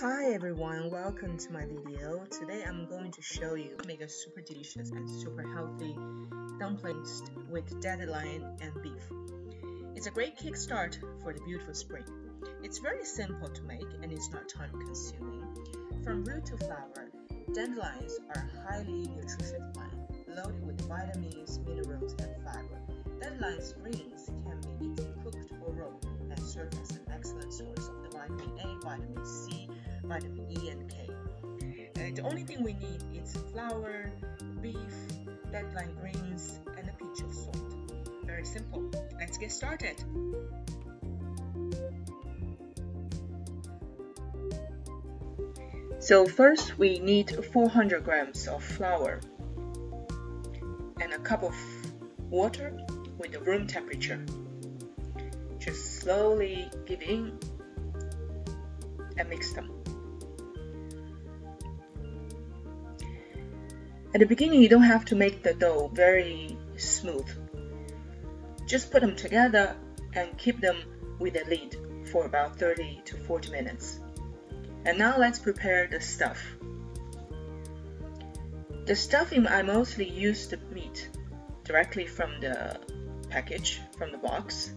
Hi everyone, welcome to my video. Today I'm going to show you how to make a super delicious and super healthy dumplings with dandelion and beef. It's a great kickstart for the beautiful spring. It's very simple to make and it's not time consuming. From root to flower, dandelions are a highly nutritious plant, loaded with vitamins, minerals, and fiber. Dandelion greens can be eaten cooked or raw and serve as an excellent source of the vitamin A, vitamin C, vitamin E and K. The only thing we need is flour, beef, dandelion greens, and a pinch of salt. Very simple. Let's get started. So first we need 400 grams of flour and a cup of water with the room temperature. Just slowly give in and mix them. At the beginning, you don't have to make the dough very smooth. Just put them together and keep them with a lid for about 30 to 40 minutes. And now let's prepare the stuff. The stuffing I mostly use the meat directly from the package, from the box.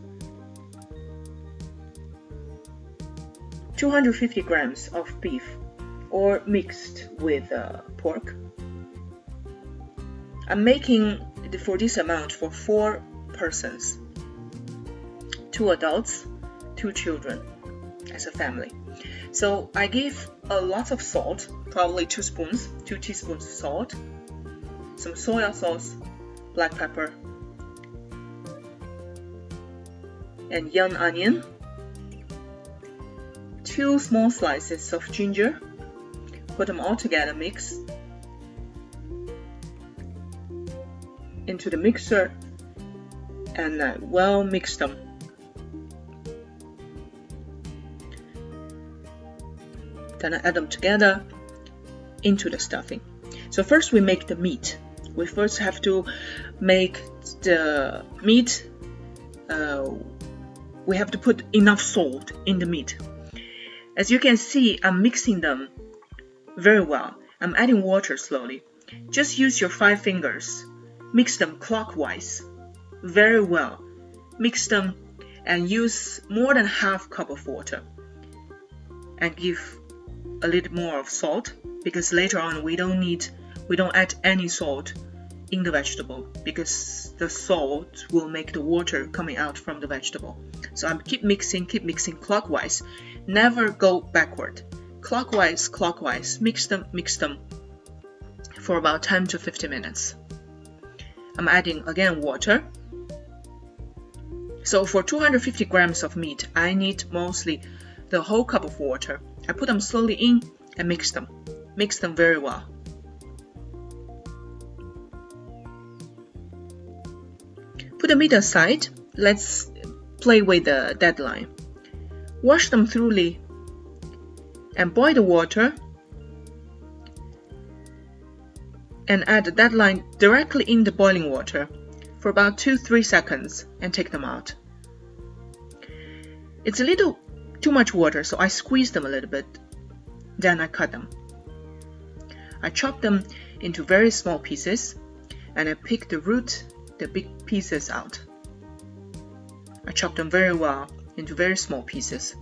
250 grams of beef or mixed with uh, pork I'm making for this amount for four persons, two adults, two children as a family. So I give a lot of salt, probably two spoons, two teaspoons of salt, some soy sauce, black pepper, and young onion, two small slices of ginger, put them all together, mix, into the mixer and uh, well mix them. Then I add them together into the stuffing. So first we make the meat. We first have to make the meat. Uh, we have to put enough salt in the meat. As you can see, I'm mixing them very well. I'm adding water slowly. Just use your five fingers Mix them clockwise. Very well. Mix them and use more than half cup of water. And give a little more of salt because later on we don't need we don't add any salt in the vegetable because the salt will make the water coming out from the vegetable. So I'm keep mixing, keep mixing clockwise. Never go backward. Clockwise, clockwise. Mix them, mix them for about 10 to 15 minutes. I'm adding again water. So for 250 grams of meat, I need mostly the whole cup of water. I put them slowly in and mix them. Mix them very well. Put the meat aside. Let's play with the deadline. Wash them thoroughly and boil the water and add the dandelion directly in the boiling water for about 2-3 seconds and take them out. It's a little too much water so I squeeze them a little bit, then I cut them. I chop them into very small pieces and I pick the root, the big pieces out. I chop them very well into very small pieces.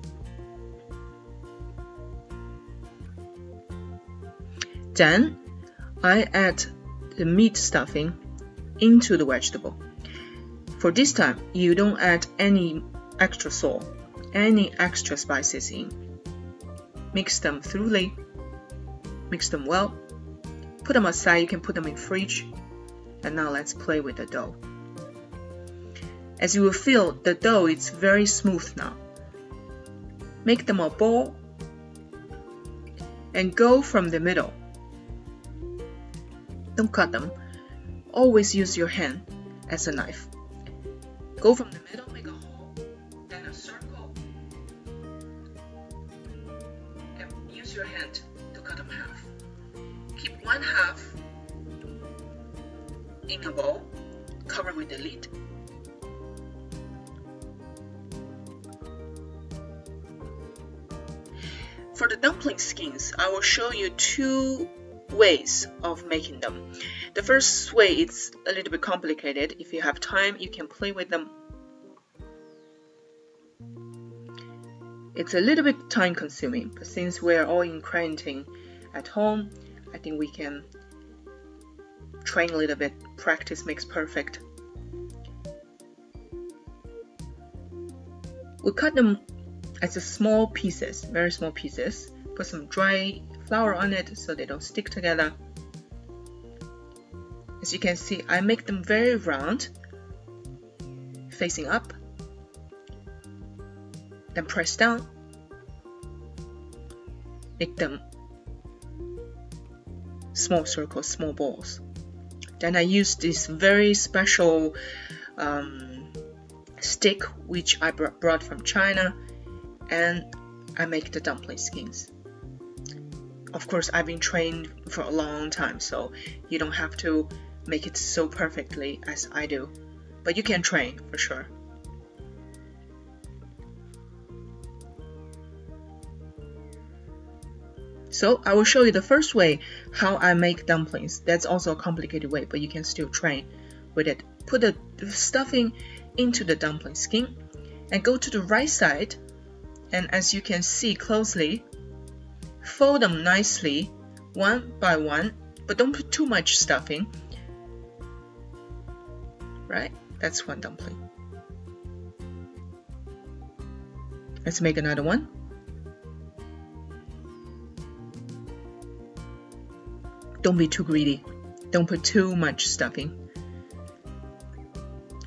Then I add the meat stuffing into the vegetable. For this time, you don't add any extra salt, any extra spices in. Mix them thoroughly, mix them well, put them aside, you can put them in fridge, and now let's play with the dough. As you will feel, the dough is very smooth now. Make them a ball and go from the middle don't cut them. Always use your hand as a knife. Go from the middle, make a hole, then a circle. And use your hand to cut them half. Keep one half in a bowl, cover with the lid. for the dumpling skins, I will show you two ways of making them. The first way is a little bit complicated. If you have time, you can play with them. It's a little bit time consuming, but since we're all in quarantine at home, I think we can train a little bit. Practice makes perfect. We cut them as small pieces, very small pieces. Put some dry flour on it so they don't stick together. As you can see, I make them very round, facing up, then press down, make them small circles, small balls. Then I use this very special um, stick which I brought from China and I make the dumpling skins. Of course, I've been trained for a long time, so you don't have to make it so perfectly as I do, but you can train for sure. So I will show you the first way how I make dumplings. That's also a complicated way, but you can still train with it. Put the stuffing into the dumpling skin and go to the right side and as you can see closely, fold them nicely one by one, but don't put too much stuffing. Right? That's one dumpling. Let's make another one. Don't be too greedy. Don't put too much stuffing.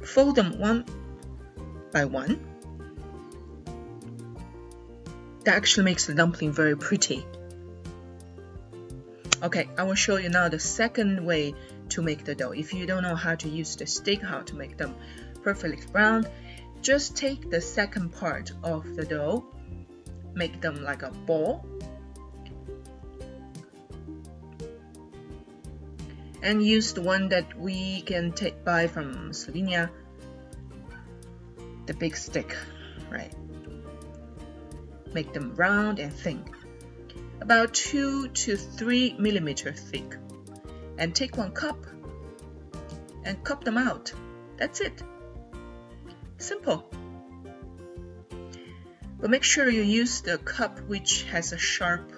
Fold them one by one that actually makes the dumpling very pretty. Okay, I will show you now the second way to make the dough. If you don't know how to use the stick, how to make them perfectly round, just take the second part of the dough, make them like a ball, and use the one that we can take buy from Slovenia, the big stick, right? make them round and thin, about 2 to 3 millimeter thick. And take one cup and cup them out. That's it. Simple. But make sure you use the cup which has a sharp,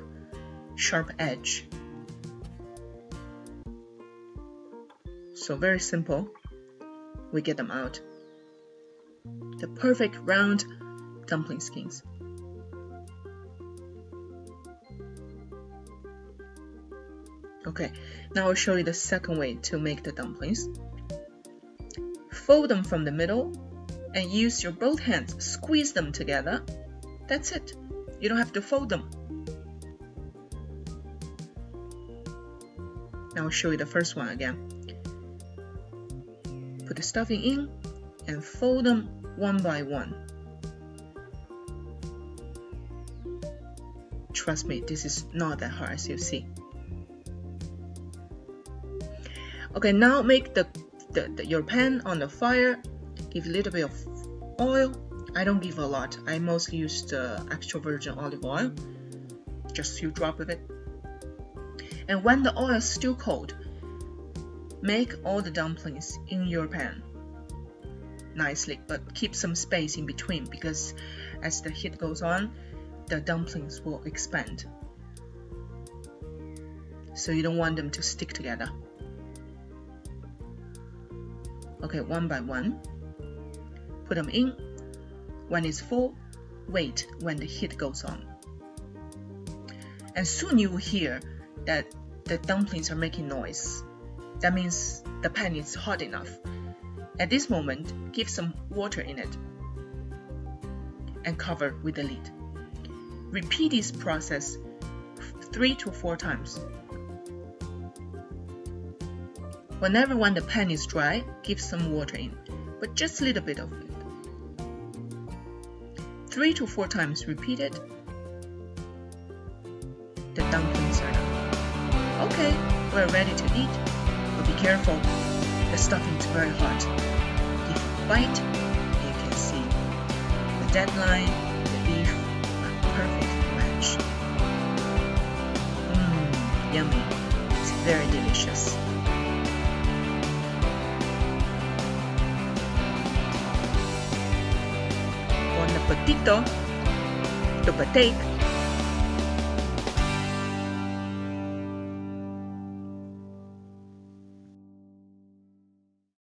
sharp edge. So very simple. We get them out. The perfect round dumpling skins. Okay, now I'll show you the second way to make the dumplings. Fold them from the middle and use your both hands, squeeze them together. That's it. You don't have to fold them. Now I'll show you the first one again. Put the stuffing in and fold them one by one. Trust me, this is not that hard as you see. Okay, now make the, the, the, your pan on the fire. Give a little bit of oil. I don't give a lot. I mostly use the extra virgin olive oil. Just a few drops of it. And when the oil is still cold, make all the dumplings in your pan nicely, but keep some space in between because as the heat goes on, the dumplings will expand. So you don't want them to stick together. Okay, one by one. Put them in. When it's full, wait when the heat goes on. And soon you will hear that the dumplings are making noise. That means the pan is hot enough. At this moment, give some water in it and cover with the lid. Repeat this process three to four times Whenever when the pan is dry, give some water in, but just a little bit of it. Three to four times repeated. The dumplings are done. Okay, we're ready to eat, but be careful, the stuffing is very hot. If you bite, you can see the deadline, the beef, a perfect match. Mmm, yummy. It's very delicious. pa Tito, to pa Tate,